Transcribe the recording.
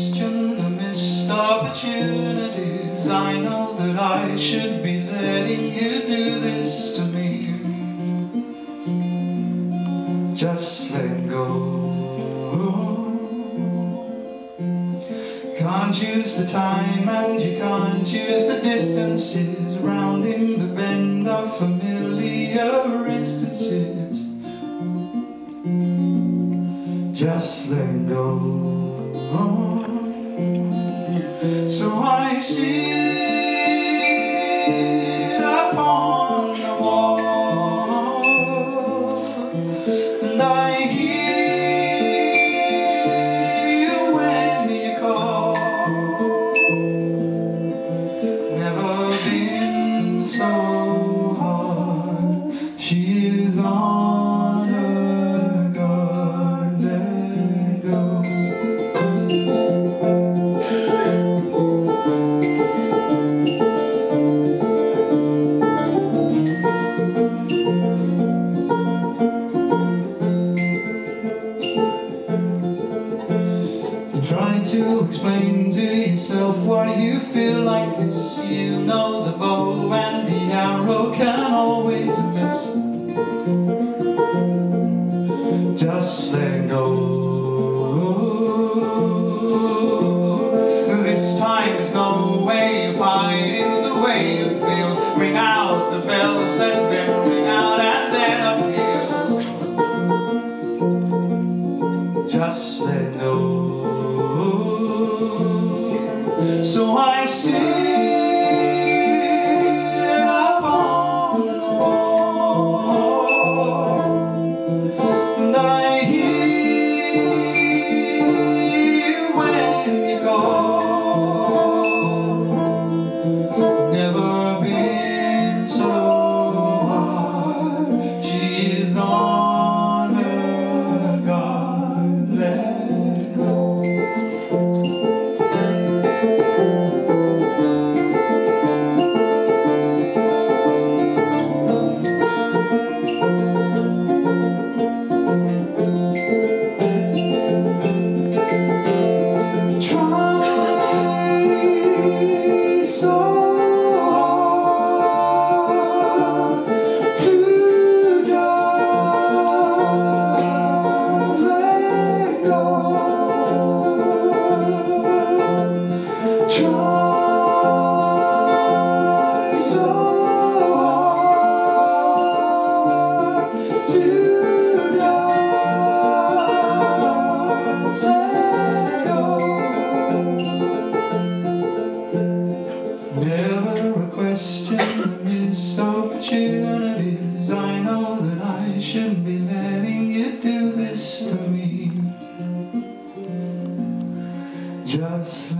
question the missed opportunities I know that I should be letting you do this to me. Just let go. Can't choose the time and you can't choose the distances. Rounding the bend of familiar instances. Just let go. Oh. So I sit upon the wall and I hear you when you call. Never been so hard. She Try to explain to yourself why you feel like this. You know the bow and the arrow can always miss. Just let go. This time there's no way of hiding the way you feel. Ring out the bells So I sit Just